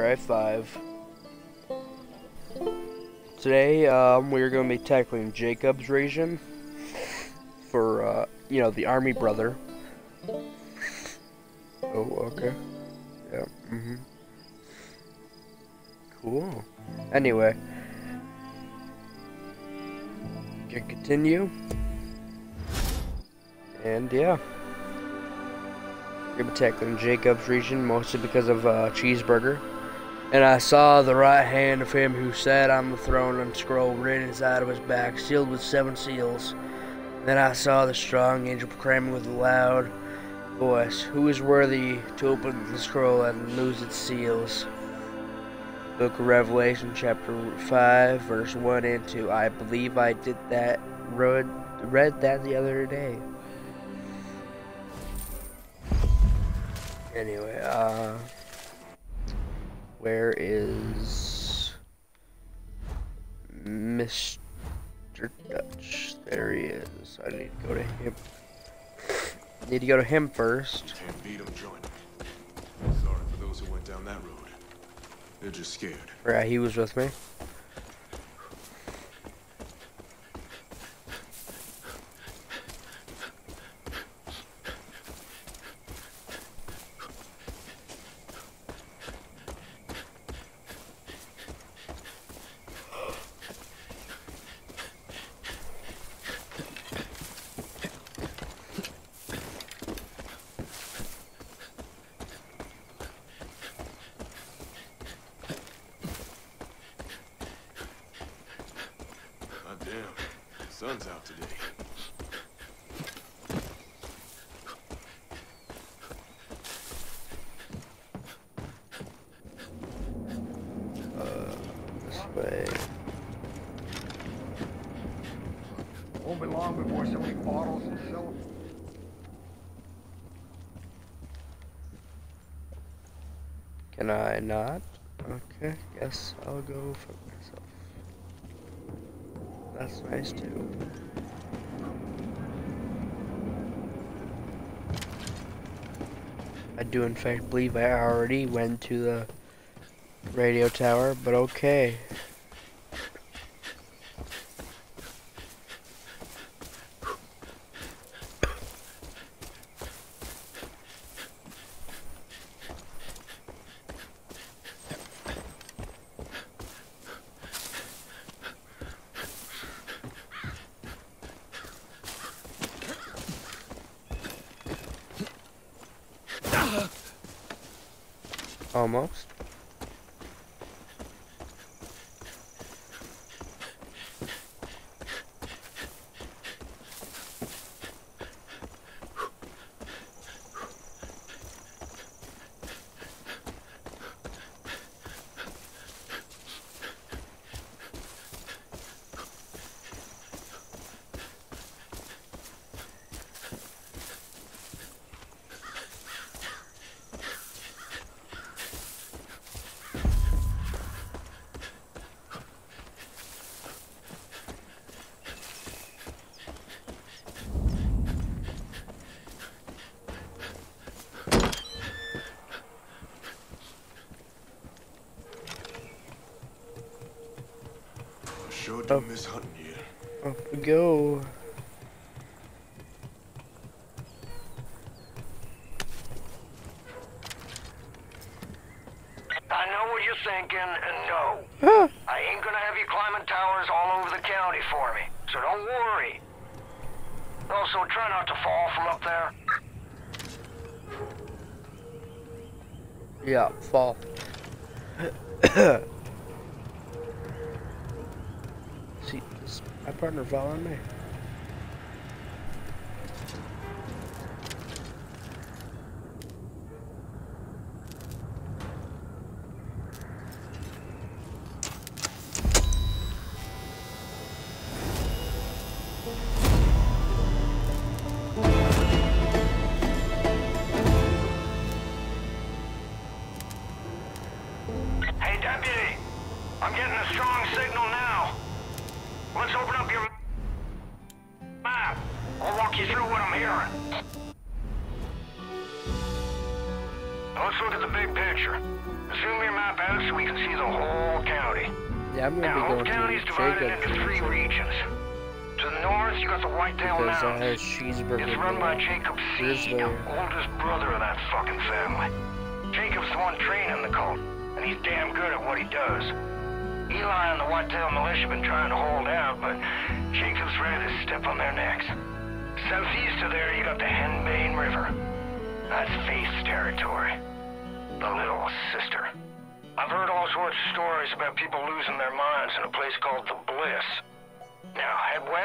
Cry 5. Today, um, we're going to be tackling Jacob's region for, uh, you know, the army brother. Oh, okay. Yeah, mm-hmm. Cool. Anyway. Can continue. And, yeah. We're going to be tackling Jacob's region, mostly because of uh, Cheeseburger. And I saw the right hand of him who sat on the throne and scroll written inside of his back, sealed with seven seals. Then I saw the strong angel proclaiming with a loud voice, Who is worthy to open the scroll and loose its seals? Book of Revelation, chapter 5, verse 1 and 2. I believe I did that, read, read that the other day. Anyway, uh, where is Mr. Dutch? There he is. I need to go to him. Need to go to him first. Can't beat him, join Sorry for those who went down that road. They're just scared. Right, he was with me. sun's out today. Uh, this way. Won't be long before so many bottles and silver. Can I not? Okay, guess I'll go for myself. That's nice too. I do in fact believe I already went to the radio tower, but okay. Sure do oh. miss hunting here. Off we go. I know what you're thinking, and no. I ain't gonna have you climbing towers all over the county for me, so don't worry. Also, try not to fall from up there. yeah, fall. See, this, my partner following me.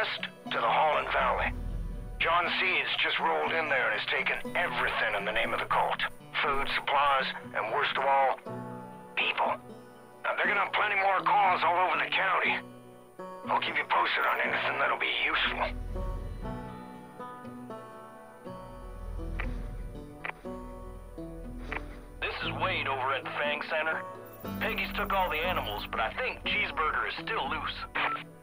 West to the Holland Valley. John Seeds just rolled in there and has taken everything in the name of the cult. Food, supplies, and worst of all, people. Now, they're gonna have plenty more calls all over the county. I'll keep you posted on anything that'll be useful. This is Wade over at the Fang Center. Peggy's took all the animals, but I think Cheeseburger is still loose.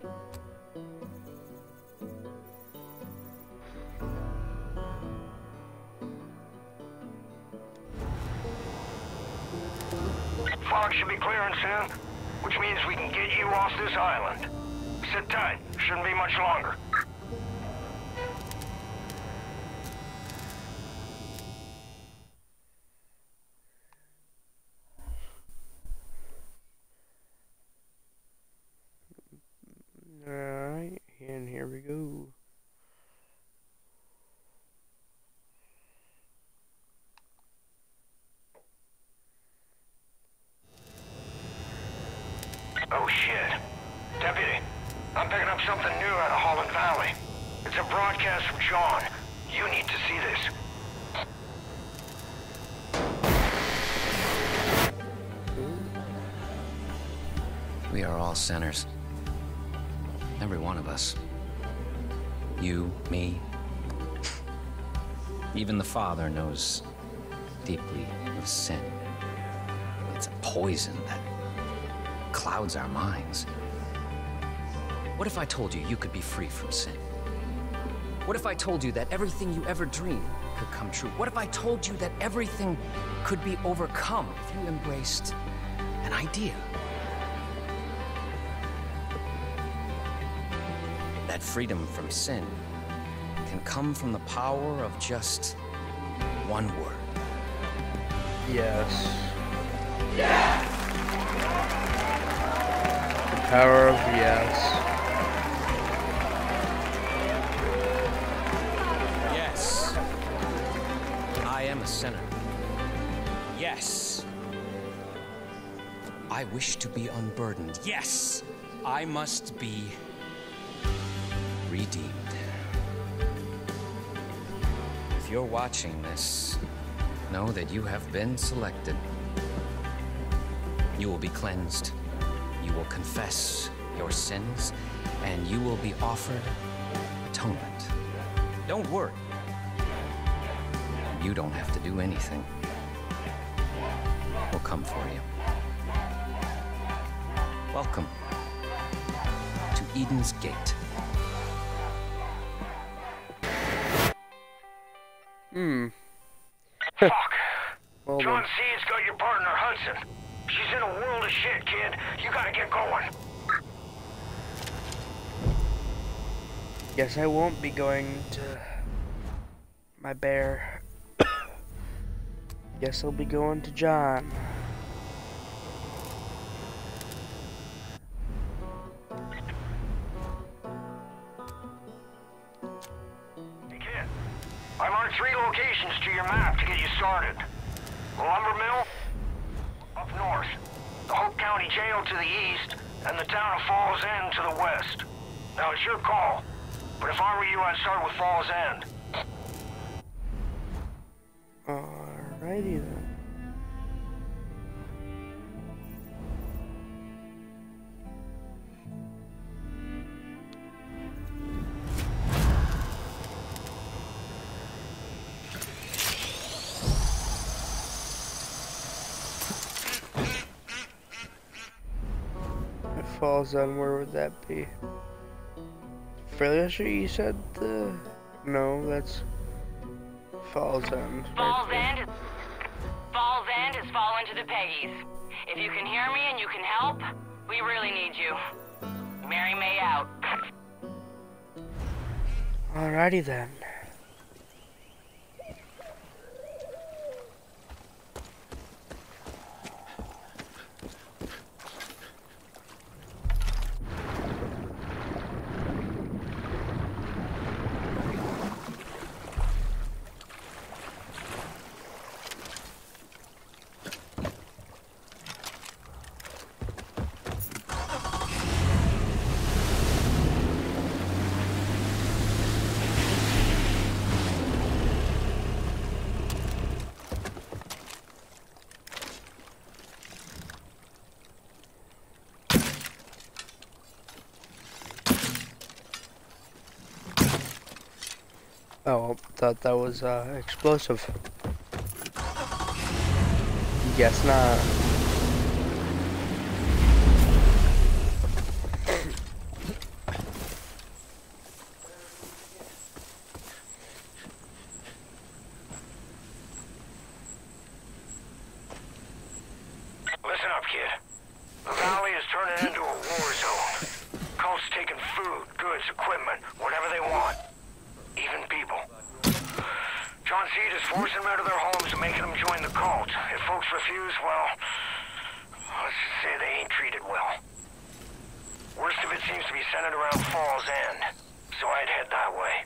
Fog should be clearing soon, which means we can get you off this island. Sit tight. Shouldn't be much longer. Father knows deeply of sin. It's a poison that clouds our minds. What if I told you you could be free from sin? What if I told you that everything you ever dreamed could come true? What if I told you that everything could be overcome if you embraced an idea? that freedom from sin can come from the power of just one word. Yes. The power of yes. Yes. I am a sinner. Yes. I wish to be unburdened. Yes. I must be redeemed. You're watching this, know that you have been selected. You will be cleansed. You will confess your sins, and you will be offered atonement. Don't worry. You don't have to do anything. We'll come for you. Welcome to Eden's Gate. Then. Seed's got your partner, Hudson. She's in a world of shit, kid. You gotta get going. Guess I won't be going to my bear. Guess I'll be going to John. Hey, kid. I marked three locations to your map to get you started. Lumber mill, up north. The Hope County Jail to the east, and the town of Fall's End to the west. Now, it's your call. But if I were you, I'd start with Fall's End. Alrighty then. Falls on where would that be? Fairly sure you said the no, that's falls on. Fall's End. Falls please. If you can hear me and you can help, we really need you. Mary May out. Alrighty then. Oh, thought that was uh, explosive. Guess not. Listen up, kid. The valley is turning into a war zone. Cult's taking food, goods, equipment, whatever they want. Even people. John Seed is forcing them out of their homes and making them join the cult. If folks refuse, well, let's just say they ain't treated well. Worst of it seems to be centered around Fall's End, so I'd head that way.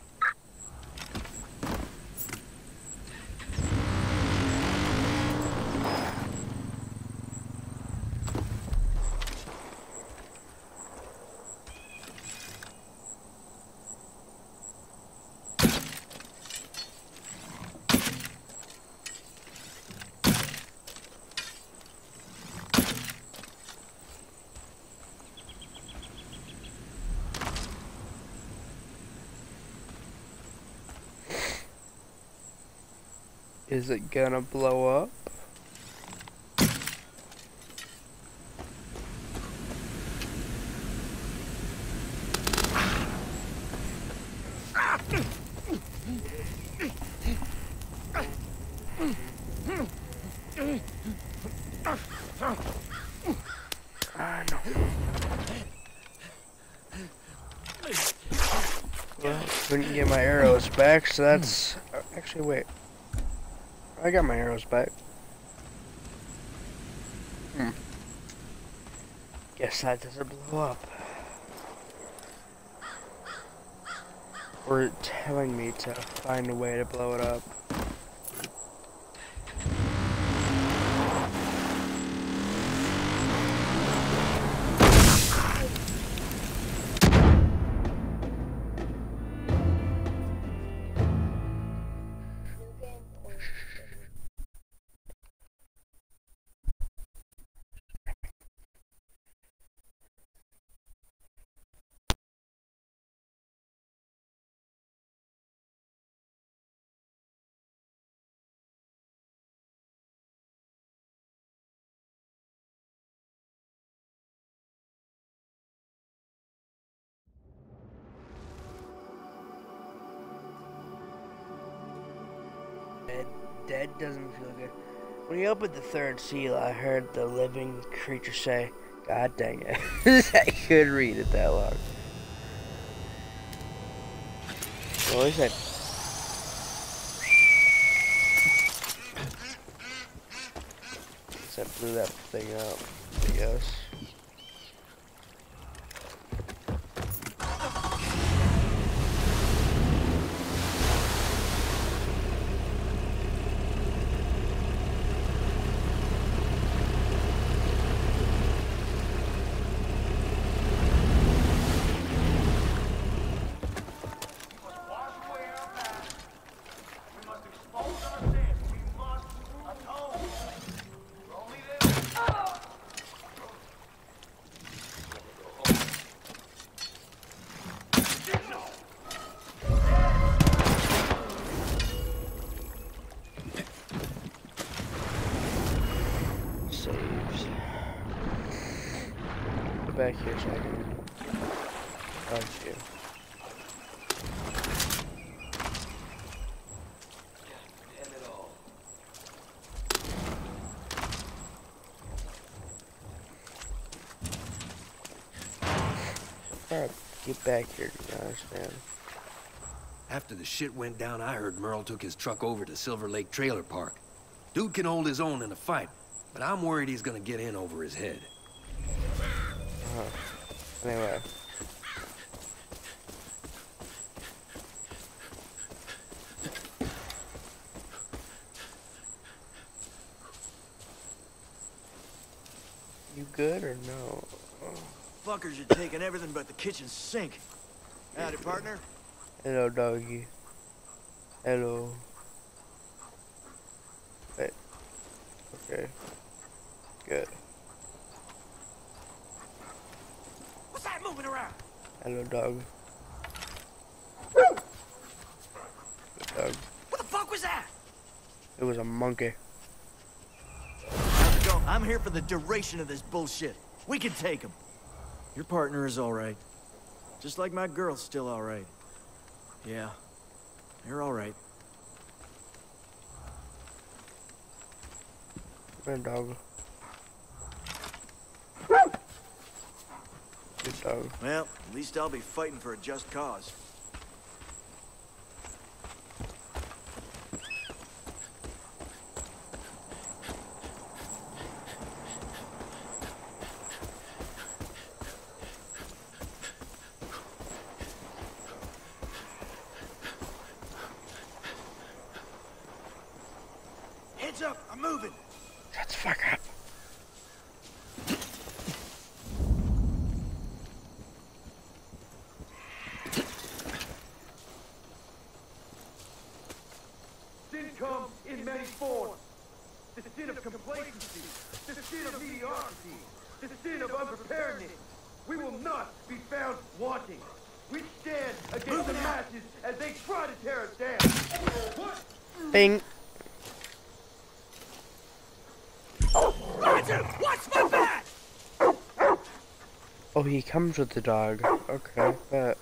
Is it gonna blow up? Couldn't get my arrows back, so that's... uh, Actually, wait. I got my arrows back. Hmm. Guess that doesn't blow up. Or telling me to find a way to blow it up. Dead, doesn't feel good. When he opened the third seal, I heard the living creature say, God dang it. I could read it that long. Well, at least I... I blew that thing up, I guess. Saves. Go back here so I can punch you. trying to get back here, you understand? After the shit went down, I heard Merle took his truck over to Silver Lake Trailer Park. Dude can hold his own in a fight, but I'm worried he's gonna get in over his head. Uh-huh. Anyway. You good or no? Fuckers are taking everything but the kitchen sink. Howdy, partner. Hello, doggy. Hello. Hey. Okay. Good. What's that moving around? Hello, dog. Dog. What the fuck was that? It was a monkey. How's it go? I'm here for the duration of this bullshit. We can take him. Your partner is all right. Just like my girl's still all right. Yeah, they're all right. Good dog. Good dog. Well, at least I'll be fighting for a just cause. Heads up, I'm moving. Shut the fuck up. Sin comes in many forms. The sin of complacency, the sin of mediocrity, the sin of unpreparedness. We will not be found wanting. We stand against the masses as they try to tear us down. Bing. Roger! Watch my back! Oh, he with the dog. Okay, but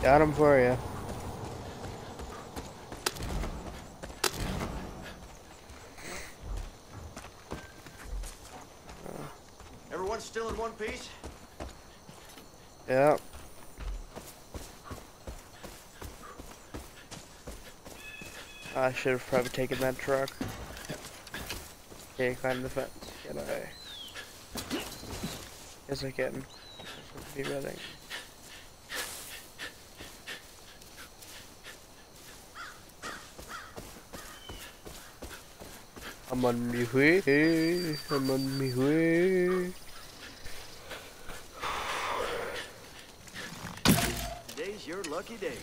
got him for you. Everyone still in one piece? Yep. I should have probably taken that truck. Okay, climb the fence. Can I? Yes, I can. Be running. I'm on my way. I'm on my way. Today's your lucky day.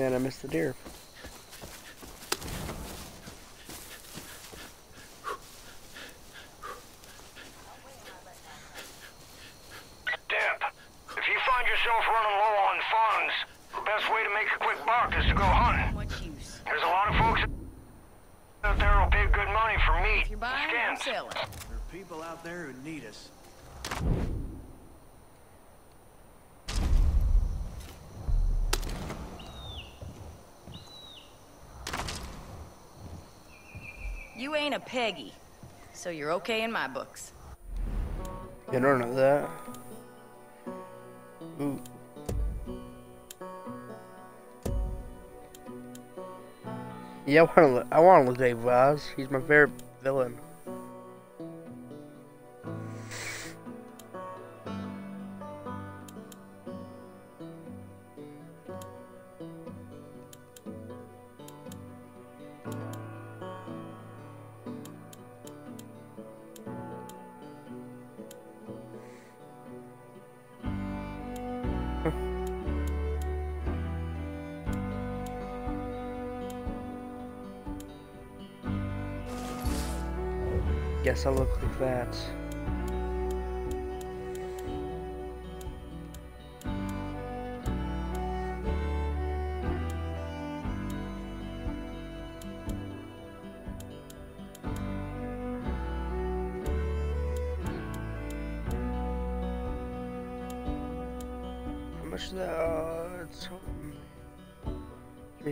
Man, I missed the deer. Demp, if you find yourself running low on funds, the best way to make a quick buck is to go hunting. There's a lot of folks out there who'll pay good money for meat, you're buying, I'm skins. There are people out there who need us. You ain't a Peggy, so you're okay in my books. You don't know that. Ooh. Yeah, I want to. Look, I want to look like Vaas. He's my favorite villain.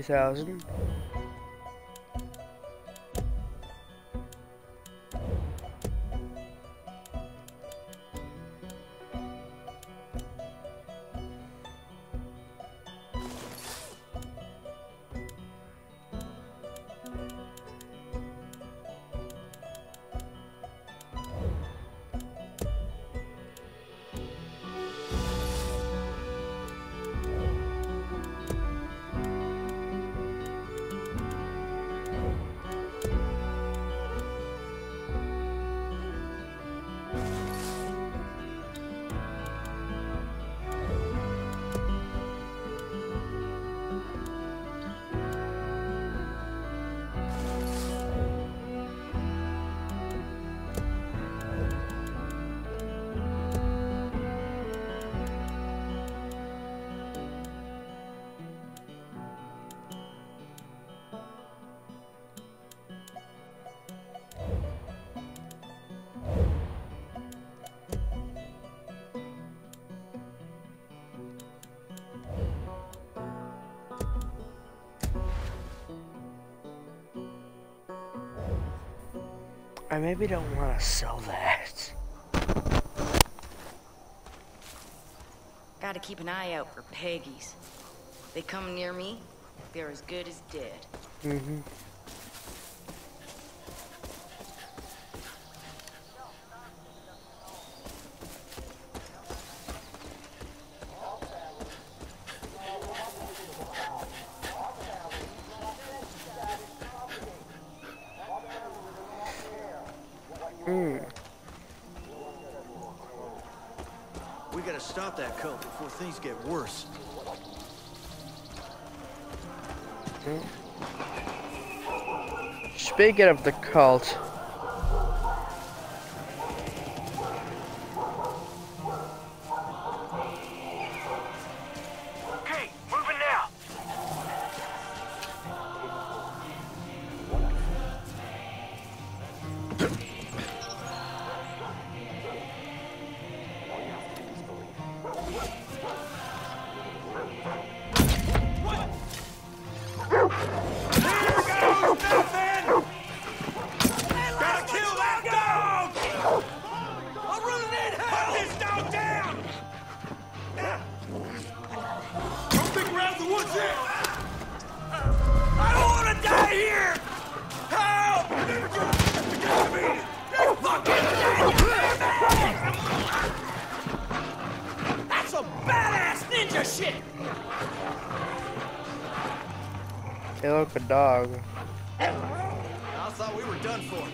thousand. I maybe don't want to sell that. Gotta keep an eye out for Peggies. They come near me, they're as good as dead. Mm-hmm. Hmm. We gotta stop that cult before things get worse. Speaking of the cult, dog. I thought we were done for.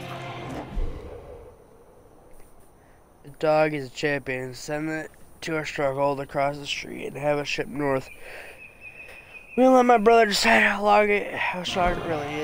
The dog is a champion. Send it to our stronghold across the street and have it shipped north. We'll let my brother decide how long it, how strong it really is.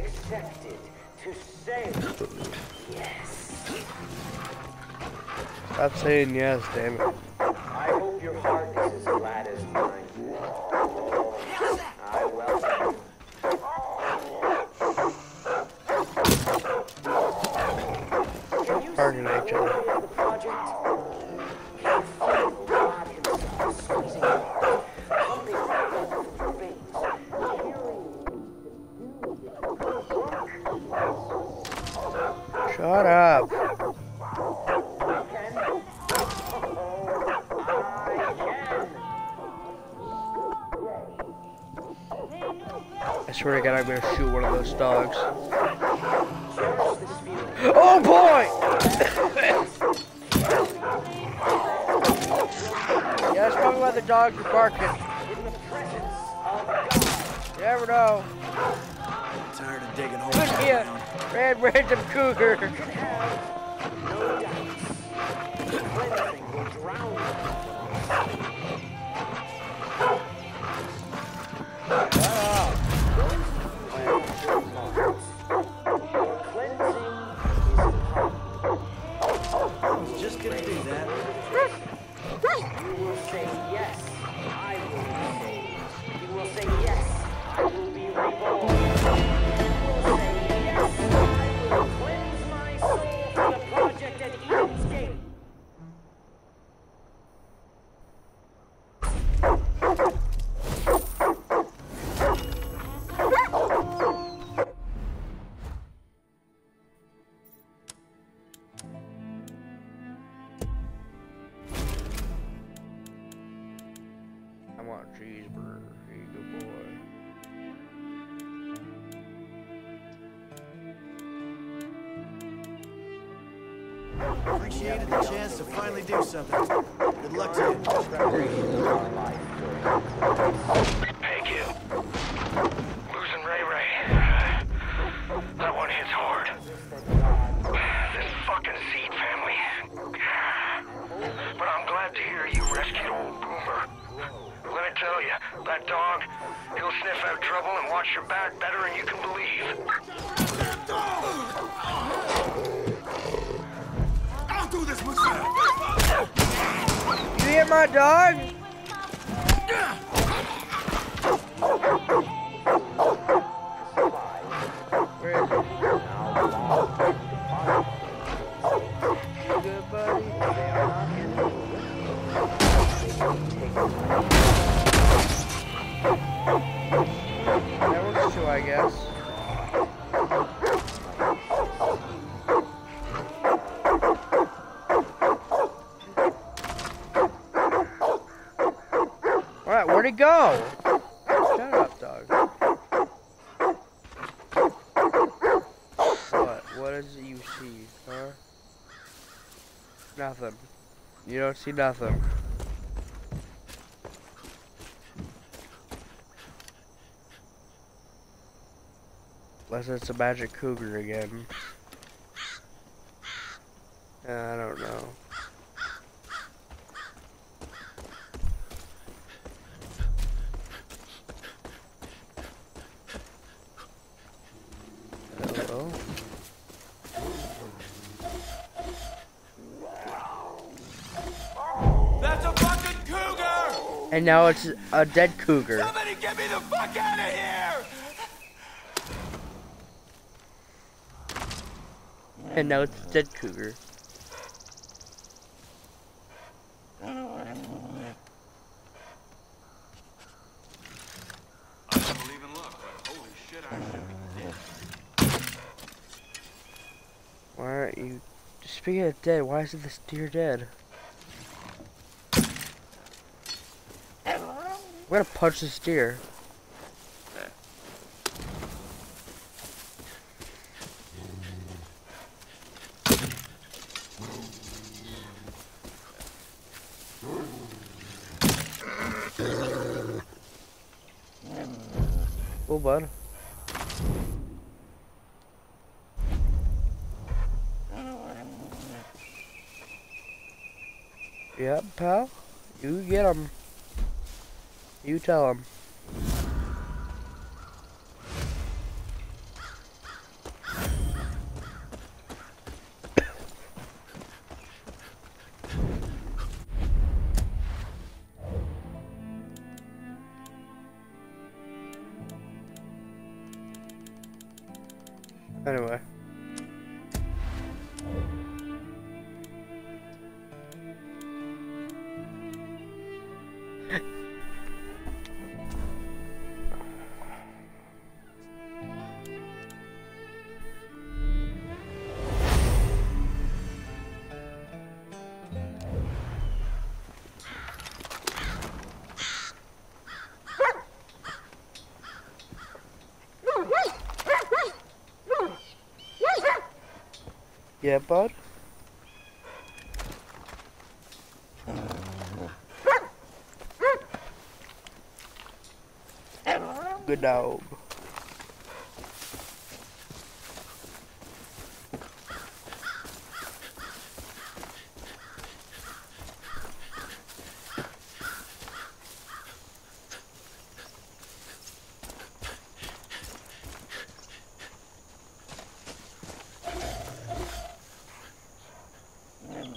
Accepted to say yes. Stop saying yes, damn it. I hope your heart dogs to finally do something. Good luck to you. Thank you. Losing Ray Ray. That one hits hard. This fucking Seed family. But I'm glad to hear you rescued old Boomer. Let me tell you, that dog, he'll sniff out trouble and watch your back better than you can believe. You hit my dog? Don't see nothing. Unless it's a magic cougar again. I don't know. And now it's a dead cougar. Somebody get me the fuck out of here! And now it's a dead cougar. I don't believe in luck, but holy shit, I Why aren't you... Speaking of dead, why isn't this deer dead? I'm gonna punch this deer. Oh, bud. Yep, pal. You get him. Him. Anyway. Yeah, bud? Good dog.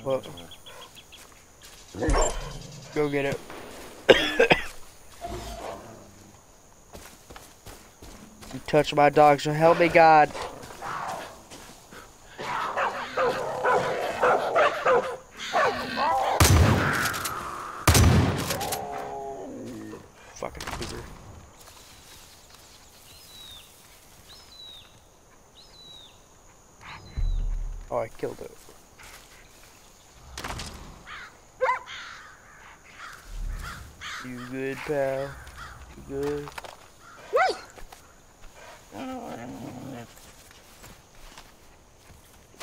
Well, go get it. you touch my dog, so help me God. Fucking cougar. Oh, I killed it. You good, pal? You good?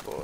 Boy.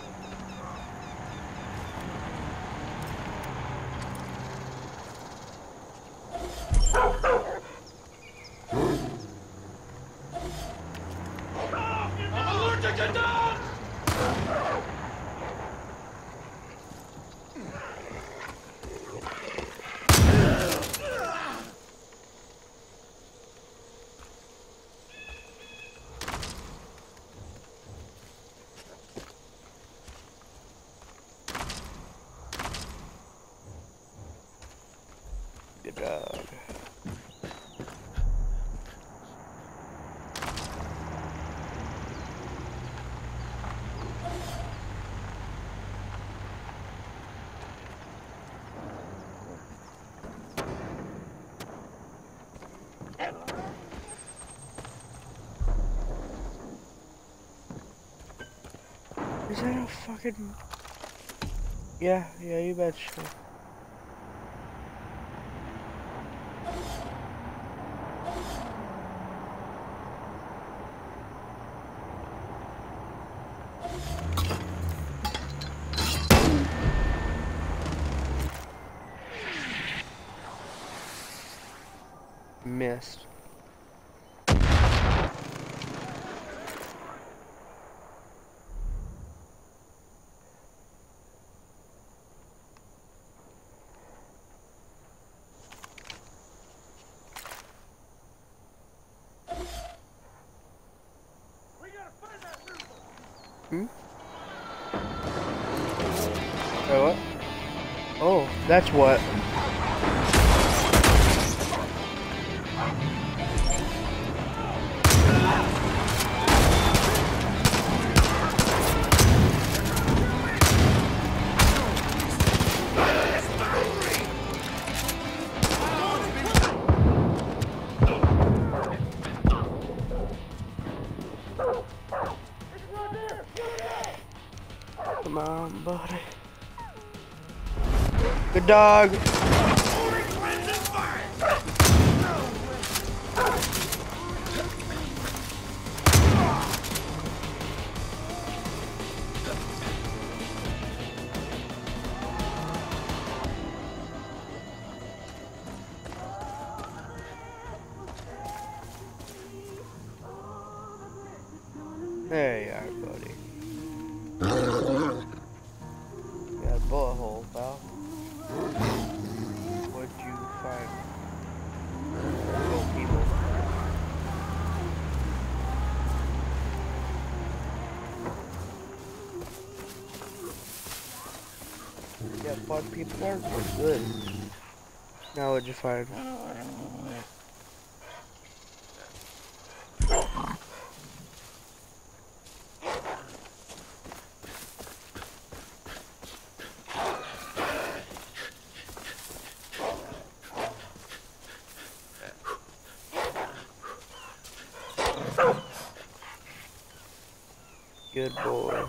Good dog. Is that a fucking... Yeah, yeah, you betcha. Missed. Hmm? Wait, what? Oh, that's what. Dog. People are good. Now what'd you find? Good boy.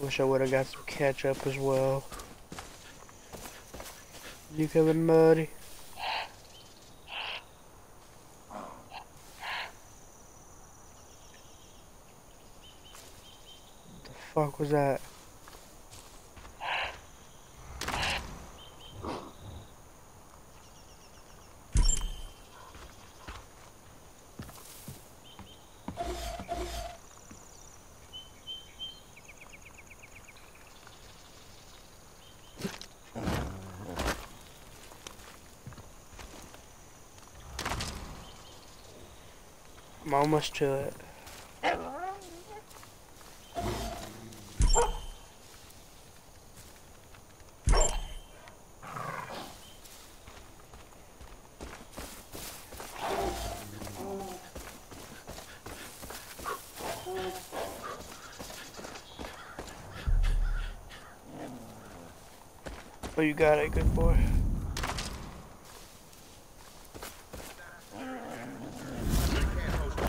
Wish I would have got some ketchup as well. You coming, Muddy? The fuck was that? I'm to it. Oh, you got it, good boy.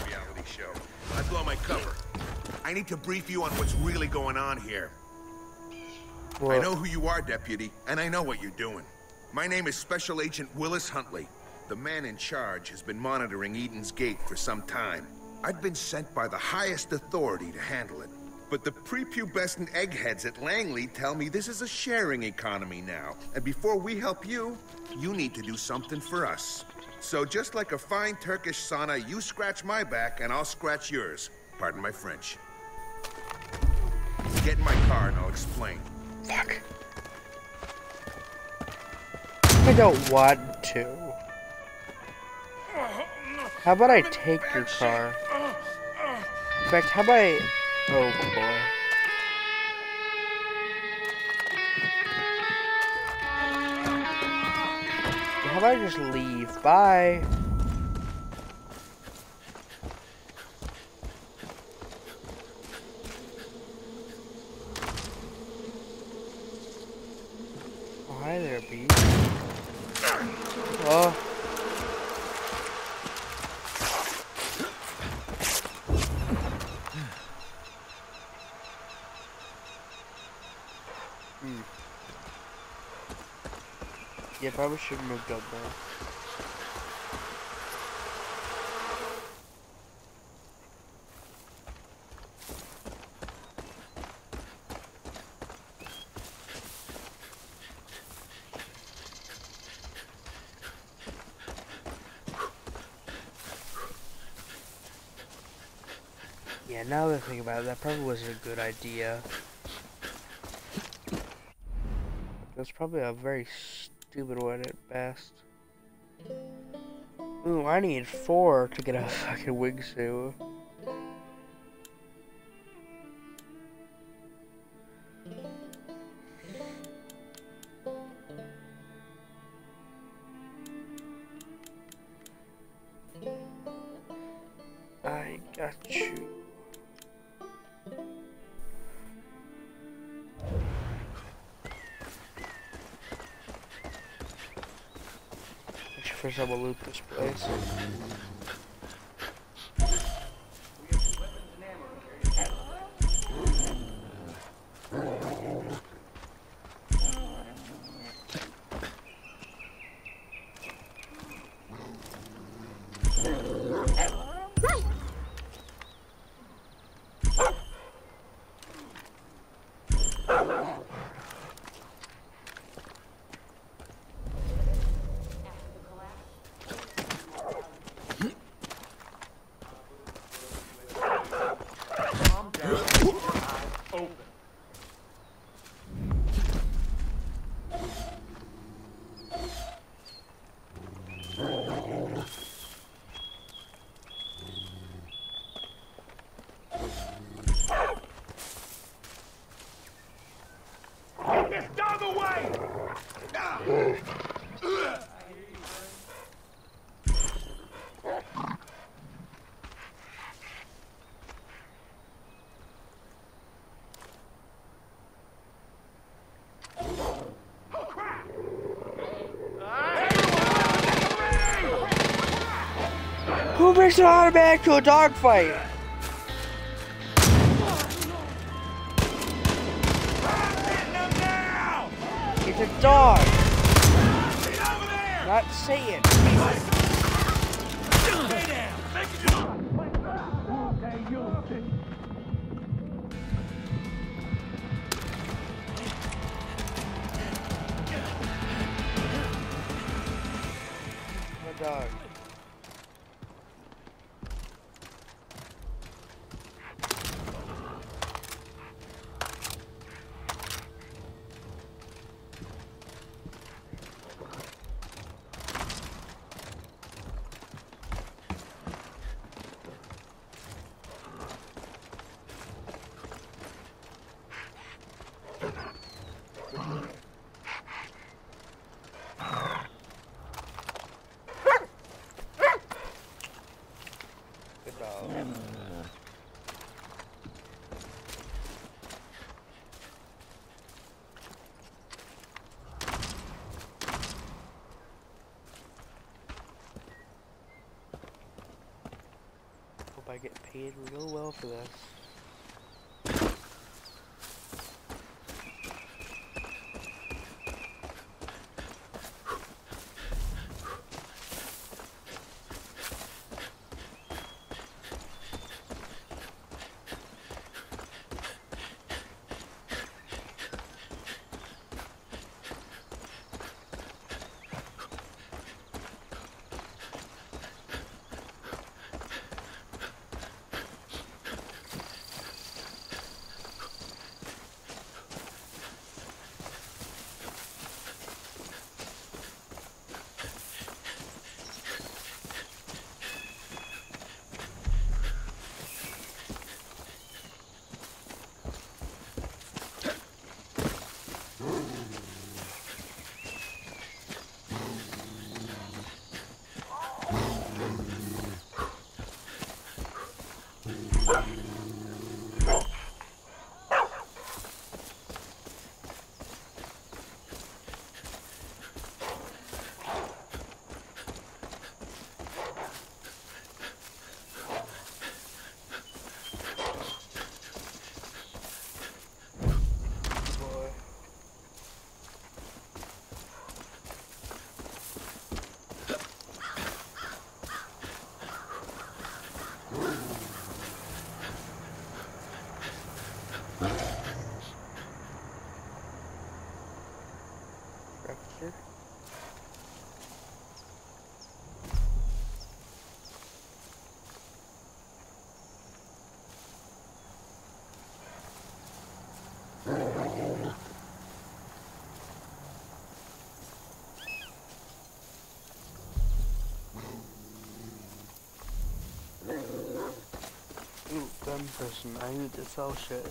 reality show. I blow my cover. I need to brief you on what's really going on here. I know who you are, Deputy, and I know what you're doing. My name is Special Agent Willis Huntley. The man in charge has been monitoring Eden's Gate for some time. I've been sent by the highest authority to handle it. But the prepubescent eggheads at Langley tell me this is a sharing economy now. And before we help you, you need to do something for us. So just like a fine Turkish sauna, you scratch my back and I'll scratch yours. Pardon my French. Get in my car and I'll explain. Fuck. I don't want to. How about I take your car? In fact, how about I... Oh boy. How about I just leave? Bye. Oh, hi there, B. Oh. Hmm. Yeah, probably should have moved up there. Yeah, now that I think about it, that probably wasn't a good idea. That's probably a very stupid one at best. Ooh, I need four to get a fucking wingsuit. Actually, Who brings an automatic to a dog fight? Saying. Paid real well for this. Gun person. I need to sell shit.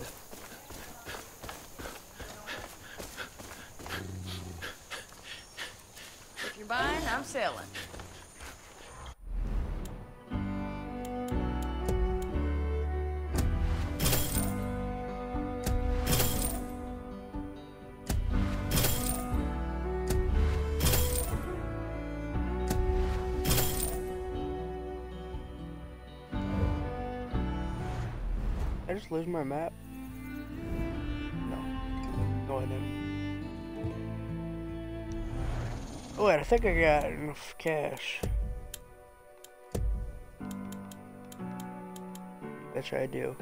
If you're buying, I'm selling. Just lose my map? No. No, I didn't. Oh, wait, I think I got enough cash. Bet you I do.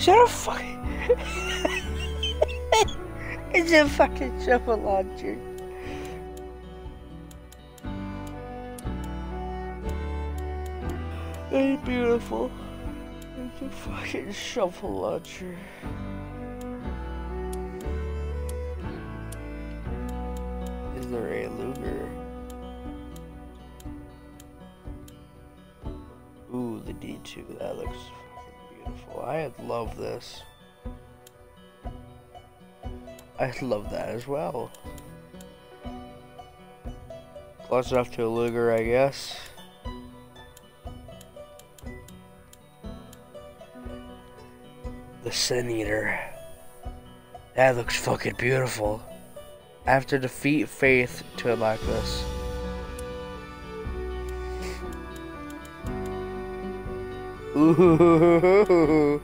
Shut up, fucking. it's a fucking shovel launcher. It's beautiful. It's a fucking shovel launcher. Love that as well. Close enough to a Luger, I guess. The Sin Eater. That looks fucking beautiful. I have to defeat Faith to unlock this. Ooh.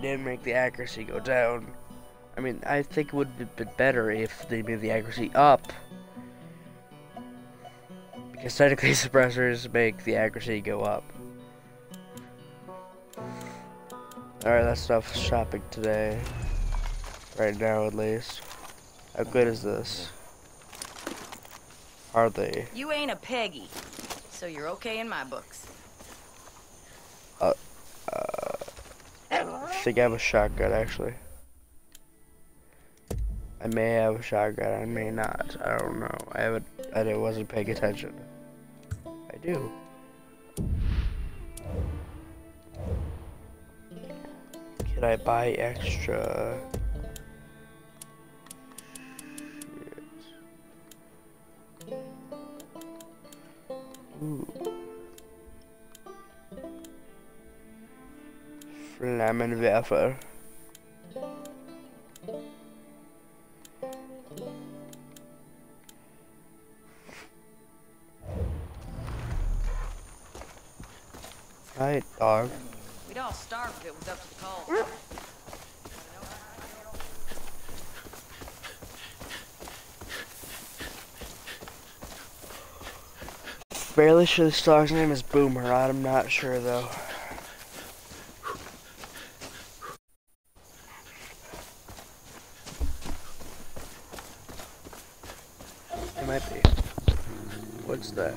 Didn't make the accuracy go down. I mean, I think it would have been better if they made the accuracy up. Because technically suppressors make the accuracy go up. Alright, that's enough shopping today. Right now, at least. How good is this? Are they? You ain't a Peggy, so you're okay in my books. Uh, uh, I think I have a shotgun, actually. I may have a shotgun, I may not. I don't know. I haven't, I wasn't paying attention. I do. Can I buy extra? Ooh. Flammenwerfer. Right, dog. We'd all starve if it was up to the call. Fairly sure the dog's name is Boomer. I'm not sure though. It might be. What's that?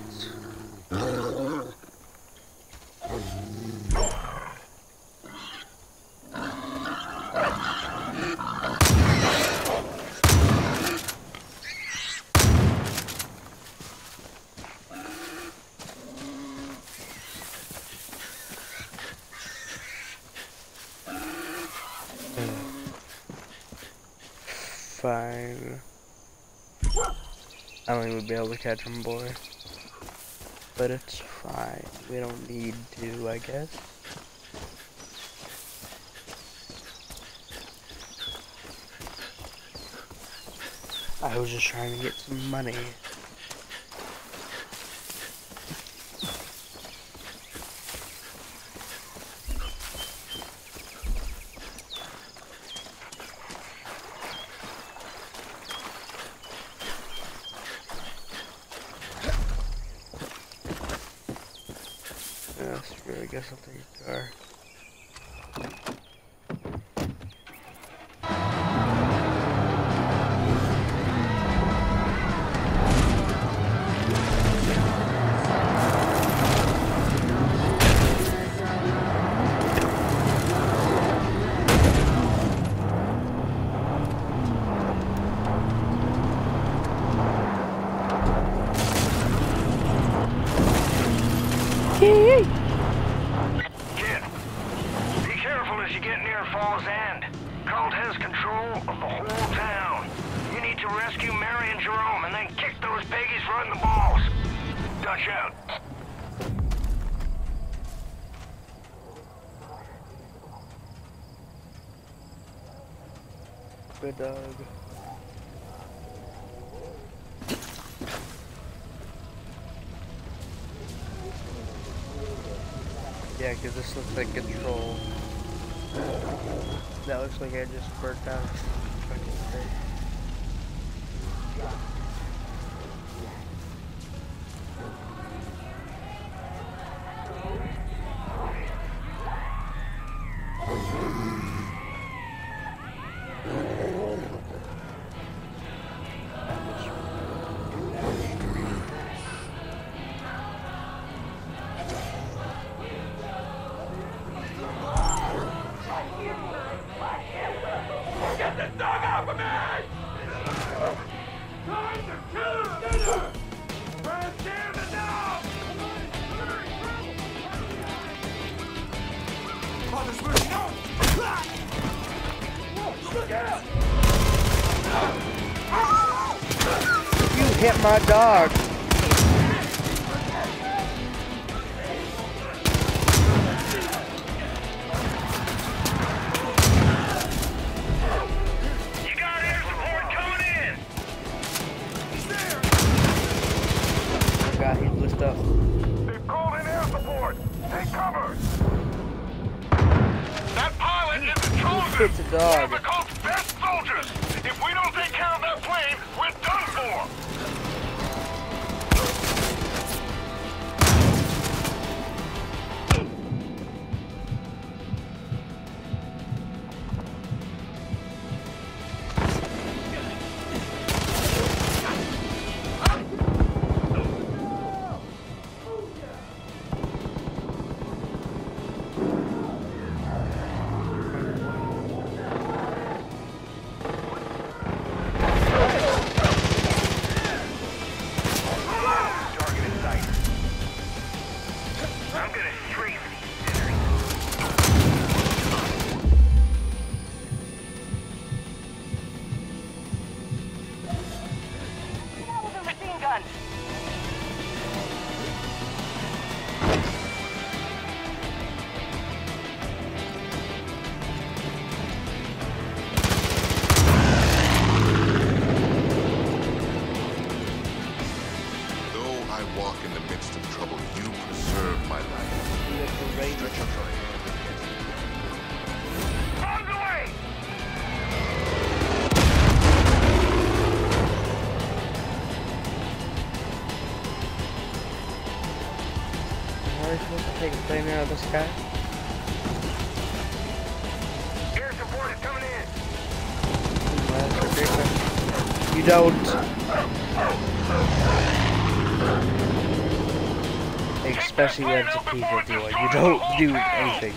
Fine. I catch him, boy. But it's fine. We don't need to, I guess. I was just trying to get some money. as you get near Fall's End. Colt has control of the whole town. You need to rescue Mary and Jerome and then kick those piggies right in the balls. Dutch out. Good dog. Yeah, because this looks like control. That looks like I just burnt out. my dog. actually ends up people doing. You don't do anything.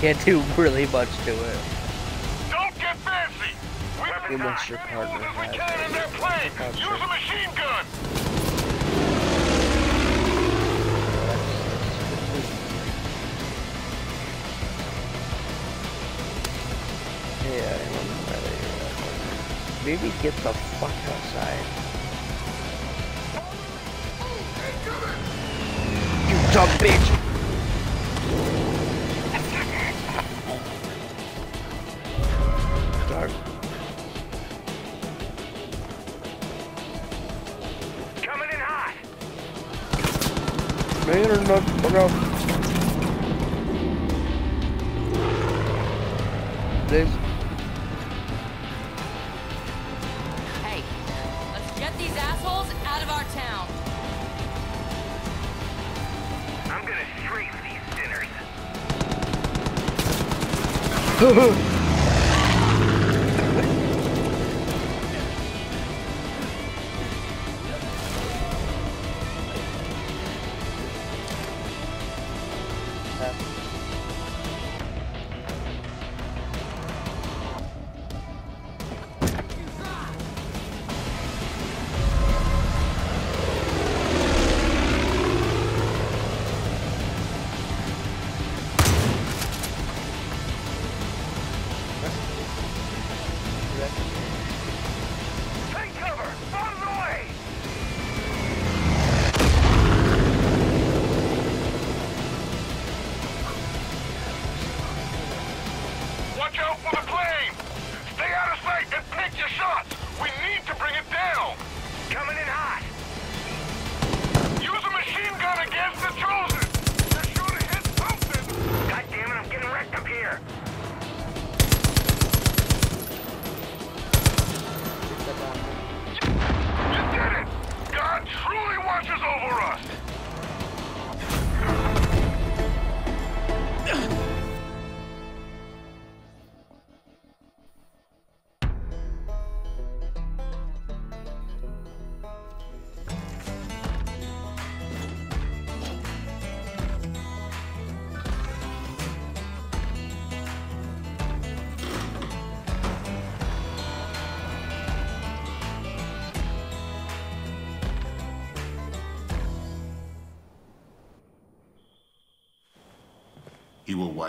Can't do really much to it. Don't get fancy. We partner has can their plane. Use a machine gun. Yeah, I. Maybe get the fuck outside. dumb bitch! Dark. Coming in hot! Man or not, fuck no.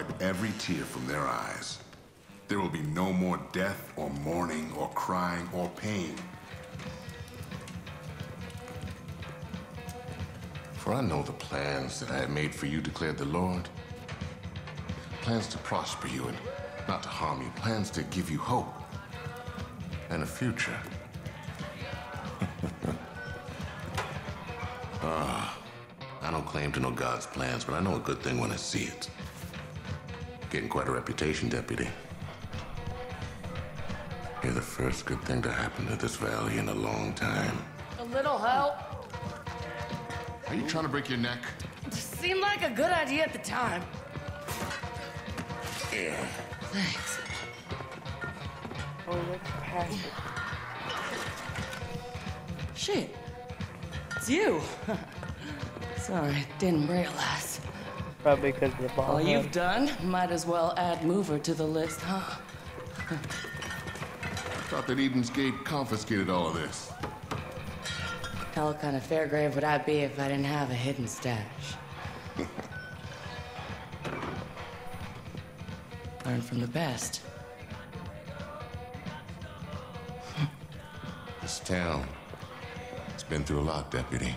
Wipe every tear from their eyes. There will be no more death or mourning or crying or pain. For I know the plans that I have made for you, declared the Lord. Plans to prosper you and not to harm you. Plans to give you hope and a future. ah, I don't claim to know God's plans, but I know a good thing when I see it. Getting quite a reputation, Deputy. You're the first good thing to happen to this valley in a long time. A little help. Are you trying to break your neck? Seemed like a good idea at the time. Yeah. Thanks. Oh, look, Patrick. Shit. It's you. Sorry, didn't realize. Probably because of the ball. All head. you've done, might as well add Mover to the list, huh? Thought that Eden's Gate confiscated all of this. Hell kind of Fairgrave would I be if I didn't have a hidden stash? Learn from the best. This town, it's been through a lot, Deputy.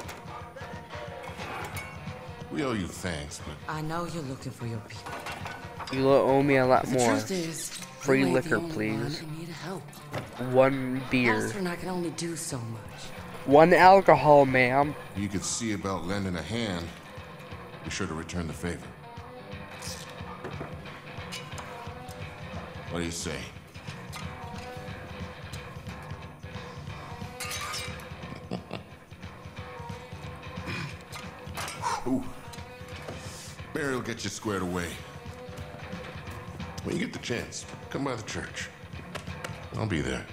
We owe you thanks, but I know you're looking for your people. You owe me a lot The more. truth is, Free you liquor, the please. One in need help. One beer. And I can only do so much. One alcohol, ma'am. you could see about lending a hand. Be sure to return the favor. What do you say? Barry will get you squared away. When you get the chance, come by the church. I'll be there.